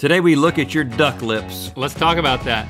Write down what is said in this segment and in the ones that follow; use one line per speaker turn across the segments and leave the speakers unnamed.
Today we look at your duck lips.
Let's talk about that.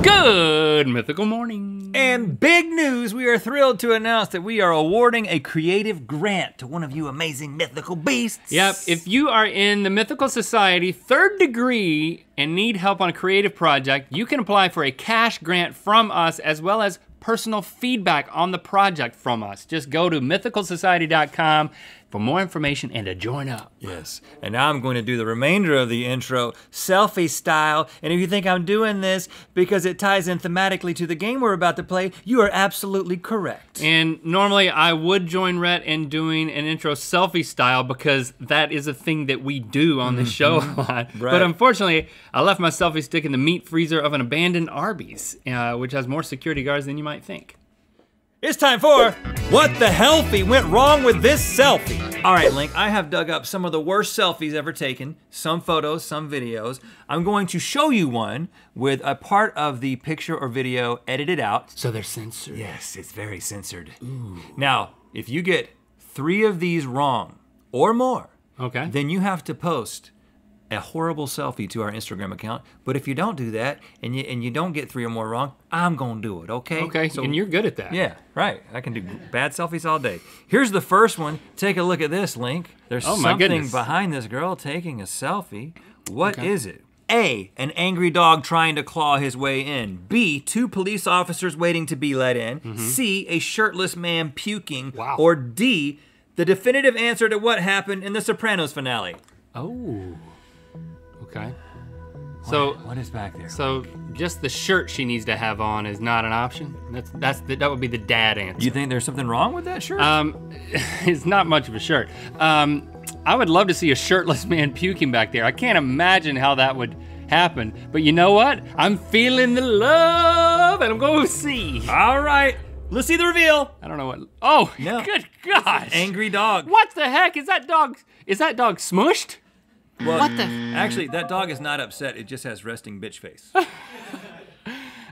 Good mythical morning.
And big news, we are thrilled to announce that we are awarding a creative grant to one of you amazing mythical beasts.
Yep, if you are in the Mythical Society third degree and need help on a creative project, you can apply for a cash grant from us as well as personal feedback on the project from us. Just go to mythicalsociety.com for more information and to join up.
Yes, and now I'm going to do the remainder of the intro selfie style. And if you think I'm doing this because it ties in thematically to the game we're about to play, you are absolutely correct.
And normally I would join Rhett in doing an intro selfie style because that is a thing that we do on the show a lot.
Right.
But unfortunately, I left my selfie stick in the meat freezer of an abandoned Arby's, uh, which has more security guards than you might think.
It's time for What the Healthy Went Wrong with This Selfie. All right, Link, I have dug up some of the worst selfies ever taken, some photos, some videos. I'm going to show you one with a part of the picture or video edited out.
So they're censored.
Yes, it's very censored. Ooh. Now, if you get three of these wrong or more,
Okay.
then you have to post a horrible selfie to our Instagram account. But if you don't do that and you and you don't get three or more wrong, I'm gonna do it, okay?
okay,
So
and you're good at that.
yeah, right. I can do bad selfies all day. Here's the first one. Take a look at this, Link. There's
Oh,
something
goodness.
behind this girl taking a selfie. What is
Okay.
it? A, an angry dog trying to claw his way in. B, two police officers waiting to be let in. Mm-hmm. C, a shirtless man puking.
Wow.
Or D, the definitive answer to what happened in the Sopranos finale.
Oh. Okay. So
what is back there?
so just the shirt she needs to have on is not an option. That's that's the, that would be the dad answer.
you think there's something wrong with that shirt?
Um, it's not much of a shirt. Um, I would love to see a shirtless man puking back there. I can't imagine how that would happen. But you know what? I'm feeling the love, and I'm going to see.
all right, let's see the reveal.
I don't know what. Oh,
No.
good gosh!
Angry dog.
What the heck is that dog? Is that dog smushed?
Well,
What the-
Actually, that dog is not upset. It just has resting bitch face.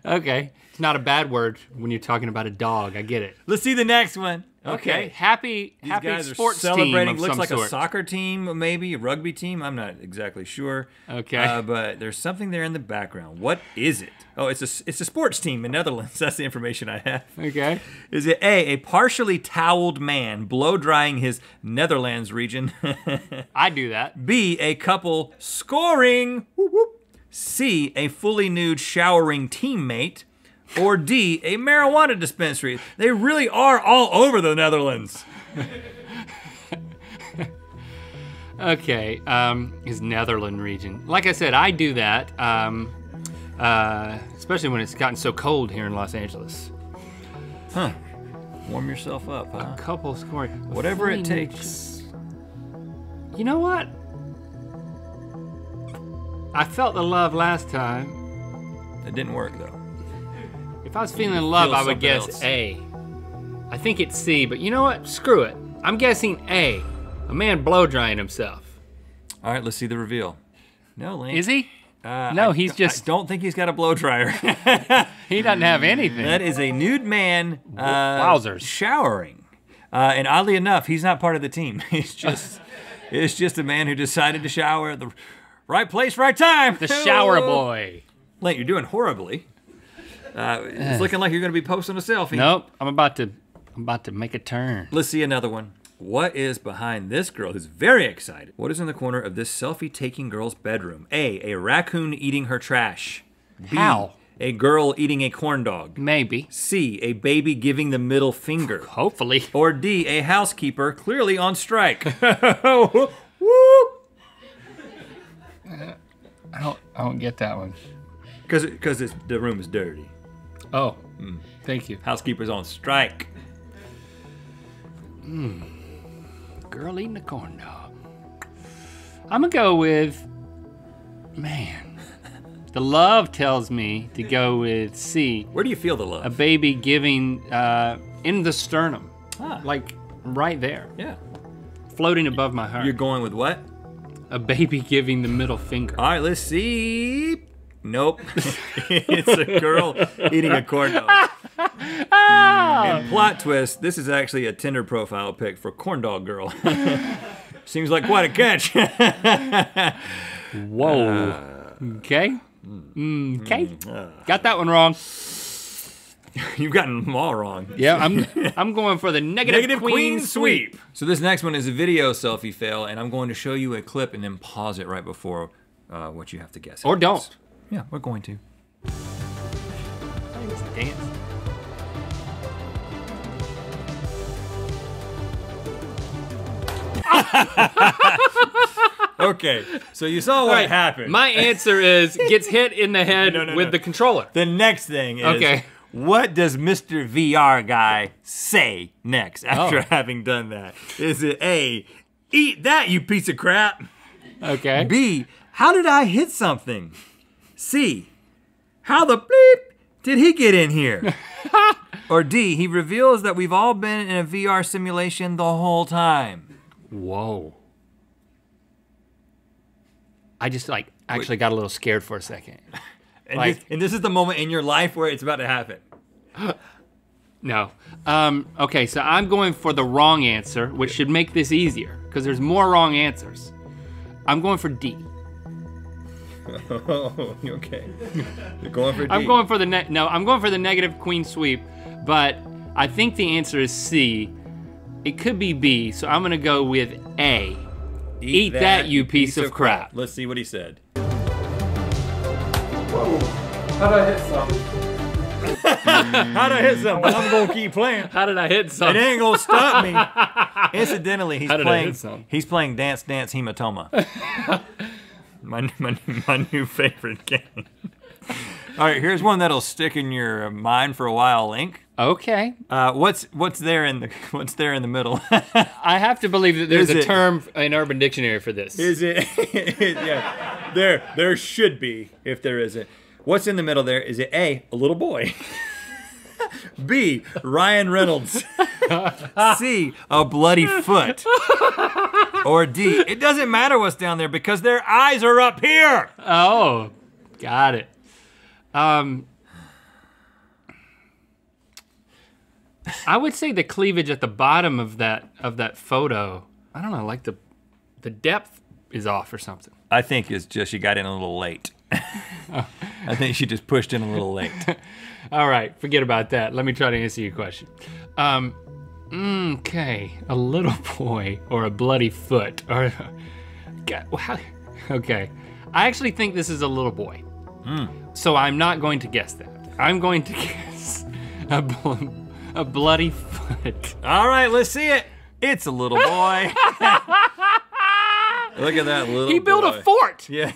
Okay, it's not a bad word when you're talking about a dog. I get it.
Let's see the next one.
Okay, happy
These
happy
guys are
sports
celebrating.
team
Looks like
sort.
a soccer team, maybe a rugby team. I'm not exactly sure.
Okay.
Uh, but there's something there in the background. What is it? Oh, it's a it's a sports team in Netherlands. That's the information I have.
Okay.
Is it A, a partially toweled man blow drying his Netherlands region?
I do that.
B, a couple scoring. Whoop, whoop. C, a fully nude showering teammate. Or D, a marijuana dispensary. They really are all over the Netherlands.
Okay, um, his Netherland region. Like I said, I do that, um, uh, especially when it's gotten so cold here in Los Angeles.
Huh. Warm yourself up, huh?
Couple scoring.
Whatever it takes.
You know what? I felt the love last time.
It didn't work though.
If I was feeling love,
Feel
I would guess
else.
A. I think it's C, but you know what? Screw it. I'm guessing A. A man blow drying himself.
All right, let's see the reveal. No, Link.
Is he?
Uh,
No,
I-
he's just-
I don't think he's got a blow dryer.
He doesn't have anything.
that is a nude man. Uh,
Wowzers.
Showering. Uh, and oddly enough, he's not part of the team. He's just, it's just a man who decided to shower at the right place, right time.
the shower boy.
Link, you're doing horribly. Uh, it's looking like you're going to be posting a selfie.
Nope. I'm about to. I'm about to make a turn.
Let's see another one. What is behind this girl who's very excited? What is in the corner of this selfie taking girl's bedroom? A. A raccoon eating her trash. B,
How?
A girl eating a corn dog.
Maybe.
C. A baby giving the middle finger.
Hopefully.
Or D. A housekeeper clearly on strike. Whoop.
I don't. I don't get that one.
Because because the room is dirty.
Oh. Thank you.
Housekeeper's on strike.
Girl eating a corn dog. I'm gonna go with. Man. The love tells me to go with C.
Where do you feel the love?
A baby giving uh, in the sternum,
Ah,
like right there,
yeah.
floating above my heart.
You're going with what?
a baby giving the middle finger.
All right, let's see. Nope. it's a girl eating a corn dog. And plot twist, this is actually a Tinder profile pic for corn dog girl. Seems like quite a catch.
Whoa. okay. Mm, Okay. Got that one wrong.
You've gotten them all wrong.
Yeah, I'm I'm going for the negative,
Negative
queen, sweep.
So this next one is a video selfie fail, and I'm going to show you a clip and then pause it right before uh, what you have to guess.
Or don't.
Yeah, we're going to.
Dance.
Okay, so you saw what
Right,
happened.
My answer is gets hit in the head
No, no,
with
no.
the controller.
the next thing is
Okay.
what does Mr. VR guy say next oh. after
Oh.
having done that? Is it A, eat that, you piece of crap?
Okay.
B, how did I hit something? C, how the bleep did he get in here? or D, he reveals that we've all been in a VR simulation the whole time.
Whoa. I just like actually got a little scared for a second.
And,
Like-
this, and this is the moment in your life where it's about to happen.
No. Um, okay, so I'm going for the wrong answer, which should make this easier because there's more wrong answers. I'm going for D.
Oh, okay. You're going for D.
I'm going for the ne- no. I'm going for the negative queen sweep, but I think the answer is C. It could be B, so I'm gonna go with A. Eat that, you piece of crap.
Let's see what he said.
How'd I hit some?
How'd I hit something? I'm gonna keep playing.
How did I hit
some?
It
ain't gonna stop me. Incidentally, he's
How did I
playing.
hit something?
He's playing Dance Dance Hematoma. My, my my new favorite game. All right, here's one that'll stick in your mind for a while. Link.
Okay.
Uh, what's what's there in the what's there in the middle?
I have to believe that there's
Is
a
it-
term in Urban Dictionary for this.
Is it? yeah, there there should be if there isn't. What's in the middle there? Is it A, a little boy? B, Ryan Reynolds. C, a bloody foot. Or D, it doesn't matter what's down there because their eyes are up here.
Oh, got it. Um, I would say the cleavage at the bottom of that of that photo. I don't know, like the the depth is off or something.
I think it's just she got in a little late. I think she just pushed in a little late.
All right, forget about that. Let me try to answer your question. Um, okay, a little boy or a bloody foot or okay. I actually think this is a little boy. So I'm not going to guess that. I'm going to guess a, bl- a bloody foot.
All right, let's see it. It's a little boy. Look at that little
He built
boy.
a fort.
Yeah.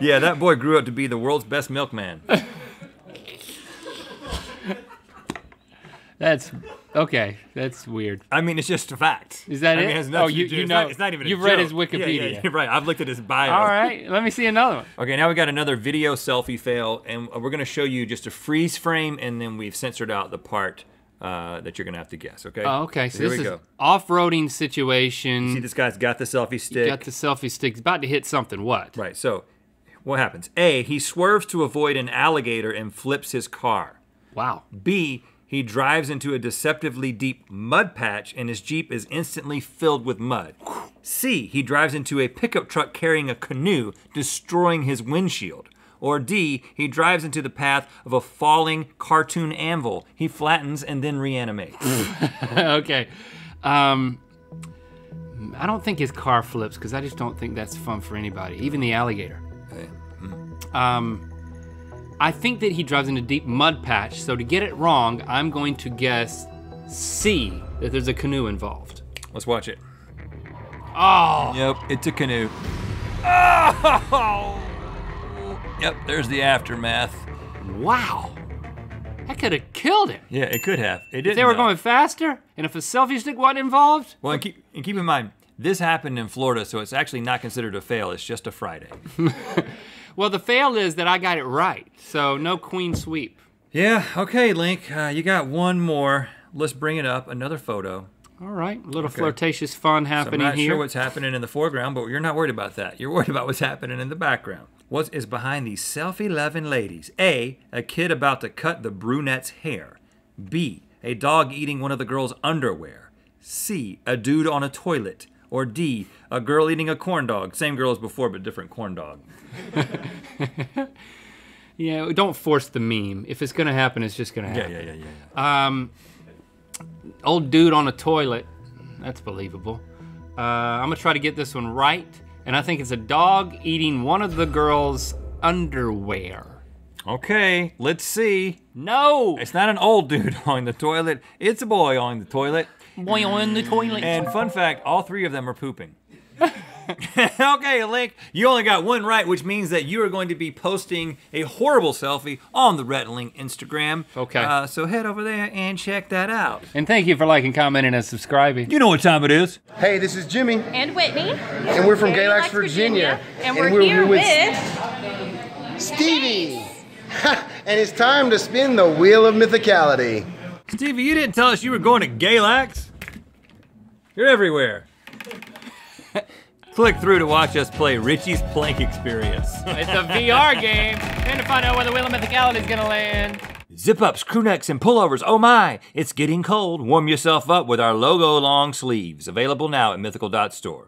yeah, that boy grew up to be the world's best milkman.
That's okay. That's weird.
I mean, it's just a fact.
Is that
I mean,
it?
has nothing
Oh, you-
to do-
you
it's
know-
Not, it's not even.
you've read his.
Yeah,
Wikipedia.
Yeah, you're right. I've looked at his bio.
All right, let me see another one.
Okay, now we got another video selfie fail, and we're gonna show you just a freeze frame, and then we've censored out the part uh, that you're gonna have to guess. Okay.
Oh, okay. So
here
this
we
is
go.
off-roading situation.
See, this guy's got the selfie stick.
Got the selfie stick. He's about to hit something. What?
Right. So, what happens? A. He swerves to avoid an alligator and flips his car.
Wow.
B. He drives into a deceptively deep mud patch and his Jeep is instantly filled with mud. C. He drives into a pickup truck carrying a canoe, destroying his windshield. Or D. He drives into the path of a falling cartoon anvil. He flattens and then reanimates.
okay. Um, I don't think his car flips because I just don't think that's fun for anybody, even the alligator. Um, I think that he drives in a deep mud patch. So to get it wrong, I'm going to guess C that there's a canoe involved.
Let's watch it.
Oh,
Yep, it's a canoe. Oh! Yep, there's the aftermath.
wow. That could have killed him.
Yeah, it could have. It didn't.
If they were
though.
going faster, and if a selfie stick wasn't involved,
Well, and keep, and keep in mind, this happened in Florida, so it's actually not considered a fail. It's just a Friday.
well, the fail is that I got it right. So no queen sweep.
yeah, okay, Link. Uh, you got one more. Let's bring it up. Another photo.
All right, a little
Okay.
flirtatious fun happening
So I'm not
here.
sure what's happening in the foreground, but you're not worried about that. You're worried about what's happening in the background. What is behind these selfie loving ladies? A. A kid about to cut the brunette's hair. B. A dog eating one of the girl's underwear. C. A dude on a toilet. Or D. A girl eating a corn dog. Same girl as before, but different corn dog.
Yeah, don't force the meme. If it's gonna happen, it's just gonna happen.
yeah, yeah, yeah. yeah.
Um, old dude on a toilet. That's believable. Uh, I'm gonna try to get this one right, and I think it's a dog eating one of the girl's underwear.
Okay, let's see.
No,
It's not an old dude on the toilet, it's a boy on the toilet.
Boy on the toilet.
And fun fact, all three of them are pooping. okay, Link, you only got one right, which means that you are going to be posting a horrible selfie on the Rhett Instagram.
Okay.
Uh, so head over there and check that out.
and thank you for liking, commenting, and subscribing.
You know what time it is.
Hey, this is Jimmy,
and Whitney.
and we're from
Galax,
Galax, Virginia.
And we're, here with,
Stevie. and it's time to spin the wheel of mythicality.
Stevie, you didn't tell us you were going to Galax. You're everywhere. Click through to watch us play Richie's Plank Experience.
It's a VR game, and to find out where the wheel of mythicality is gonna land.
Zip ups, crew necks, and pullovers. Oh my, it's getting cold. Warm yourself up with our logo long sleeves. Available now at mythical.store.